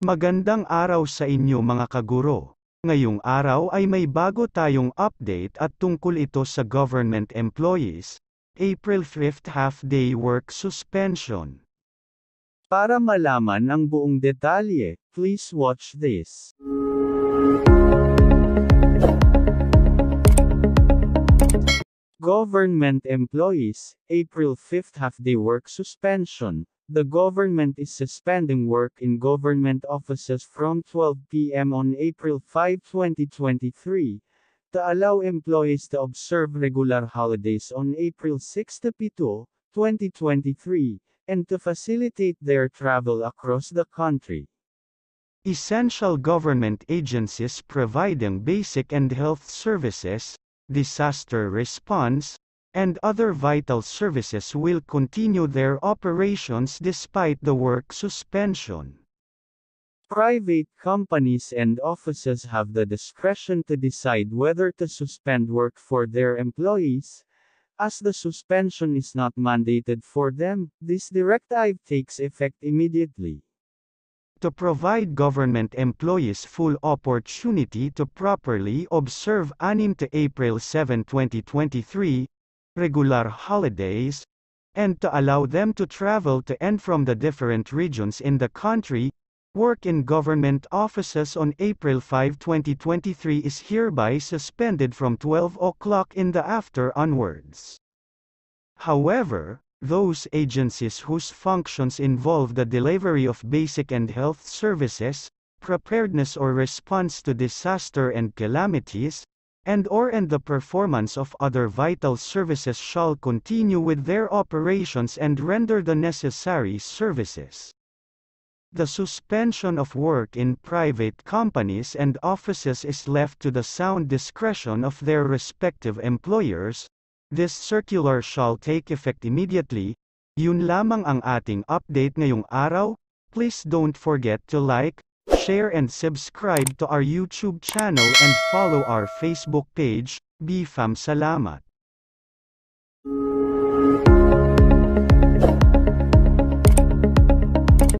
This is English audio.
Magandang araw sa inyo mga kaguro. Ngayong araw ay may bago tayong update at tungkol ito sa government employees. April 5th half-day work suspension. Para malaman ang buong detalye, please watch this. Government employees, April 5th half-day work suspension. The government is suspending work in government offices from 12 p.m. on April 5, 2023, to allow employees to observe regular holidays on April 6 to 2023, and to facilitate their travel across the country. Essential government agencies providing basic and health services, disaster response, and other vital services will continue their operations despite the work suspension. Private companies and offices have the discretion to decide whether to suspend work for their employees. As the suspension is not mandated for them, this directive takes effect immediately. To provide government employees full opportunity to properly observe 6 to April 7, 2023, regular holidays, and to allow them to travel to and from the different regions in the country, work in government offices on April 5, 2023 is hereby suspended from 12 o'clock in the after onwards. However, those agencies whose functions involve the delivery of basic and health services, preparedness or response to disaster and calamities, and or and the performance of other vital services shall continue with their operations and render the necessary services. The suspension of work in private companies and offices is left to the sound discretion of their respective employers. This circular shall take effect immediately. Yun lamang ang ating update ngayong araw. Please don't forget to like, share and subscribe to our YouTube channel and follow our Facebook page. BFAM Salamat.